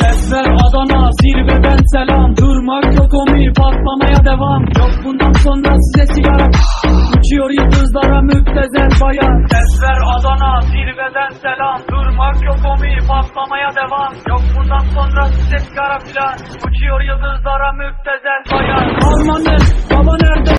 Sesler Adana zirveden selam. Durmak yok omi patlamaya devam. Yok bundan sonra size sigara Uçuyor yıldızlara müptezel bayan. Sesler Adana zirveden selam. Durmak yok omi patlamaya devam. Yok bundan sonra size sigara filan. Uçuyor yıldızlara müptezel bayan. Almanın